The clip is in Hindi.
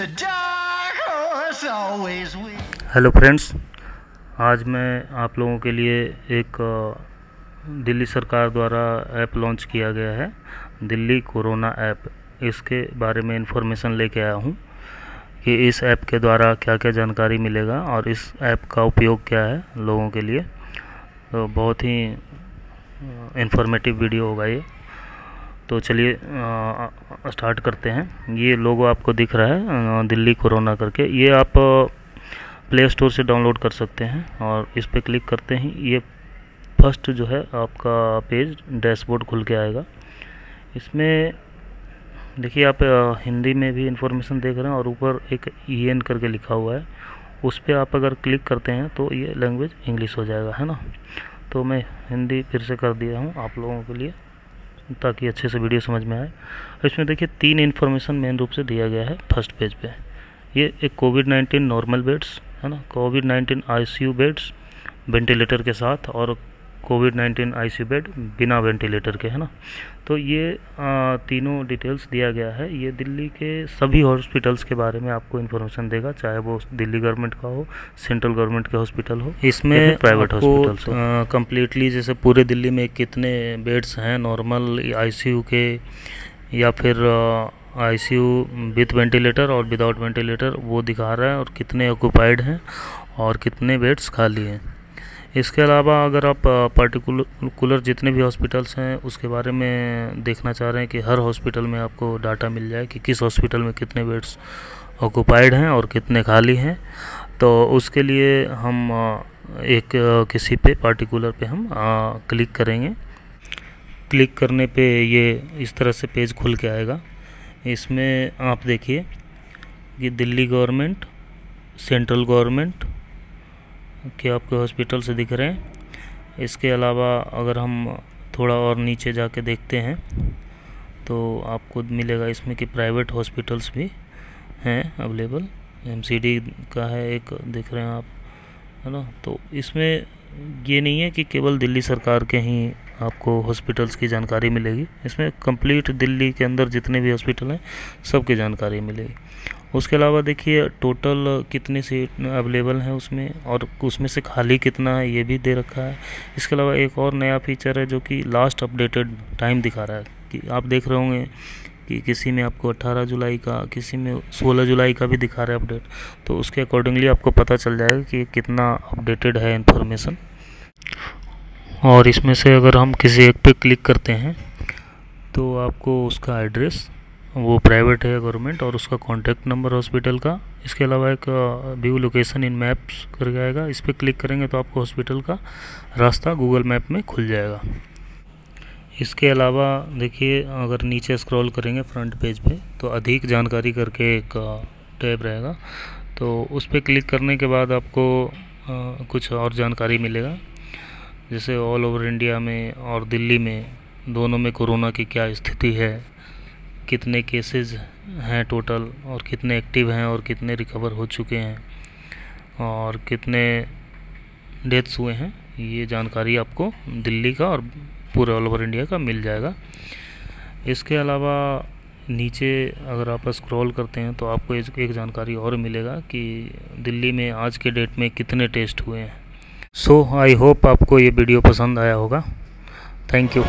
The dark horse always wins. Hello friends आज मैं आप लोगों के लिए एक दिल्ली सरकार द्वारा ऐप लॉन्च किया गया है, दिल्ली कोरोना ऐप। इसके बारे में इंफॉर्मेशन लेके आया हूँ कि इस ऐप के द्वारा क्या क्या जानकारी मिलेगा और इस ऐप का उपयोग क्या है लोगों के लिए। तो बहुत ही इंफॉर्मेटिव वीडियो होगा ये। तो चलिए स्टार्ट करते हैं। ये लोगो आपको दिख रहा है दिल्ली कोरोना करके। ये आप प्ले स्टोर से डाउनलोड कर सकते हैं और इस पर क्लिक करते ही। ये फ़र्स्ट जो है आपका पेज, डैशबोर्ड खुल के आएगा। इसमें, देखिए आप हिंदी में भी इंफॉर्मेशन देख रहे हैं और ऊपर एक ई एन करके लिखा हुआ है। उस पर आप अगर क्लिक करते हैं तो ये लैंग्वेज इंग्लिश हो जाएगा, है ना? तो मैं हिंदी फिर से कर दिया हूँ आप लोगों के लिए। ताकि अच्छे से वीडियो समझ में आए। इसमें देखिए, तीन इन्फॉर्मेशन मेन रूप से दिया गया है फ़र्स्ट पेज पे। ये एक कोविड नाइन्टीन नॉर्मल बेड्स है ना? COVID nineteen ICU beds ventilator के साथ और कोविड नाइन्टीन आईसीयू बेड बिना वेंटिलेटर के है ना? तो ये आ, तीनों डिटेल्स दिया गया है। ये दिल्ली के सभी हॉस्पिटल्स के बारे में आपको इन्फॉर्मेशन देगा चाहे वो दिल्ली गवर्नमेंट का हो सेंट्रल गवर्नमेंट के हॉस्पिटल हो इसमें प्राइवेट हॉस्पिटल्स हो। कम्प्लीटली जैसे पूरे दिल्ली में कितने बेड्स हैं नॉर्मल आईसीयू के या फिर आईसीयू विथ वेंटिलेटर और विदाउट वेंटिलेटर वो दिखा रहा है और कितने ऑक्यूपाइड हैं और कितने बेड्स खाली हैं। इसके अलावा अगर आप पर्टिकुलर जितने भी हॉस्पिटल्स हैं, उसके बारे में देखना चाह रहे हैं कि हर हॉस्पिटल में आपको डाटा मिल जाए कि किस हॉस्पिटल में कितने बेड्स ऑक्यूपाइड हैं और कितने खाली हैं। तो उसके लिए हम एक किसी पे पर्टिकुलर पे हम क्लिक करेंगे। क्लिक करने पे ये इस तरह से पेज खुल के आएगा। इसमें आप देखिए कि दिल्ली गवर्नमेंट सेंट्रल गवर्नमेंट के आपके हॉस्पिटल से दिख रहे हैं। इसके अलावा अगर हम थोड़ा और नीचे जाके देखते हैं तो आपको मिलेगा इसमें कि प्राइवेट हॉस्पिटल्स भी हैं अवेलेबल। एमसीडी का है एक, देख रहे हैं आप, है ना? तो इसमें ये नहीं है कि केवल दिल्ली सरकार के ही आपको हॉस्पिटल्स की जानकारी मिलेगी। इसमें कंप्लीट दिल्ली के अंदर जितने भी हॉस्पिटल हैं, सबकी जानकारी मिलेगी। उसके अलावा देखिए टोटल कितने सीट अवेलेबल हैं उसमें और उसमें से खाली कितना है, ये भी दे रखा है। इसके अलावा एक और नया फीचर है जो कि लास्ट अपडेटेड टाइम दिखा रहा है कि आप देख रहे होंगे कि किसी में आपको 18 जुलाई का, किसी में 16 जुलाई का भी दिखा रहा है अपडेट तो उसके अकॉर्डिंगली आपको पता चल जाएगा कि कितना अपडेटेड है इन्फॉर्मेशन और इसमें से अगर हम किसी एक पे क्लिक करते हैं तो आपको उसका एड्रेस वो प्राइवेट है गवर्नमेंट और उसका कॉन्टैक्ट नंबर हॉस्पिटल का। इसके अलावा एक व्यू लोकेशन इन मैप्स करके आएगा। इस पर क्लिक करेंगे तो आपको हॉस्पिटल का रास्ता गूगल मैप में खुल जाएगा। इसके अलावा देखिए अगर नीचे स्क्रॉल करेंगे फ्रंट पेज पे तो अधिक जानकारी करके एक टैब रहेगा। तो उस पर क्लिक करने के बाद आपको अ, कुछ और जानकारी मिलेगा। जैसे ऑल ओवर इंडिया में और दिल्ली में दोनों में कोरोना की क्या स्थिति है कितने केसेस हैं टोटल और कितने एक्टिव हैं और कितने रिकवर हो चुके हैं और कितने डेथ्स हुए हैं, ये जानकारी आपको दिल्ली का और पूरे ऑल ओवर इंडिया का मिल जाएगा। इसके अलावा नीचे अगर आप स्क्रॉल करते हैं तो आपको एक जानकारी और मिलेगा कि दिल्ली में आज के डेट में कितने टेस्ट हुए हैं। सो आई होप आपको ये वीडियो पसंद आया होगा। Thank you